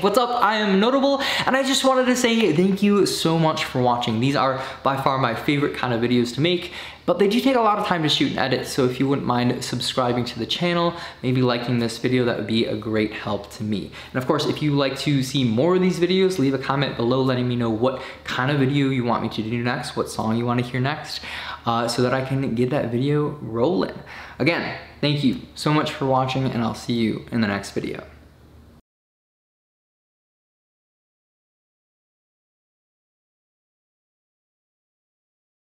What's up? I am Noteable, and I just wanted to say thank you so much for watching. These are by far my favorite kind of videos to make, but they do take a lot of time to shoot and edit, so if you wouldn't mind subscribing to the channel, maybe liking this video, that would be a great help to me. And of course, if you like to see more of these videos, leave a comment below letting me know what kind of video you want me to do next, what song you want to hear next, uh, so that I can get that video rolling. Again, thank you so much for watching, and I'll see you in the next video.